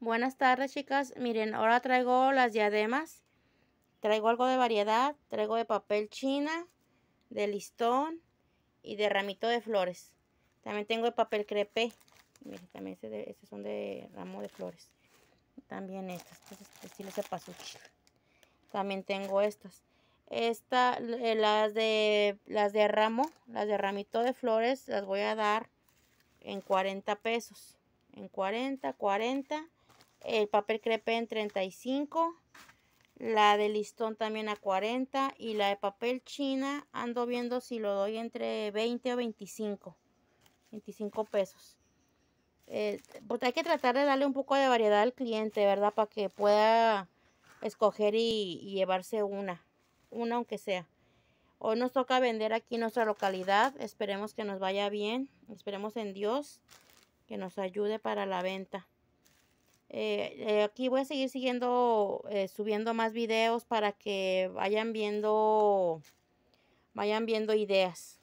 Buenas tardes chicas, miren ahora traigo las diademas, traigo algo de variedad, traigo de papel china, de listón y de ramito de flores. También tengo de papel crepé, miren también estos son de ramo de flores. También estas, este estilo pasó También tengo estas. Esta, eh, las de las de ramo, las de ramito de flores, las voy a dar en 40 pesos. En 40, 40 el papel crepe en 35, la de listón también a 40 y la de papel china ando viendo si lo doy entre 20 o 25, 25 pesos. Eh, pues hay que tratar de darle un poco de variedad al cliente, ¿verdad? Para que pueda escoger y, y llevarse una, una aunque sea. Hoy nos toca vender aquí en nuestra localidad. Esperemos que nos vaya bien. Esperemos en Dios que nos ayude para la venta. Eh, aquí voy a seguir siguiendo, eh, subiendo más videos para que vayan viendo, vayan viendo ideas.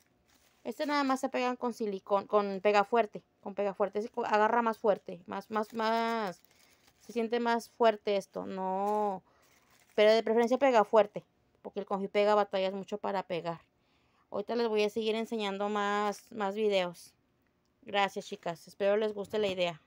Este nada más se pegan con silicón, con pega fuerte, con pega fuerte, agarra más fuerte, más, más, más, se siente más fuerte esto, no, pero de preferencia pega fuerte, porque el pega batallas mucho para pegar. Ahorita les voy a seguir enseñando más, más videos. Gracias chicas, espero les guste la idea.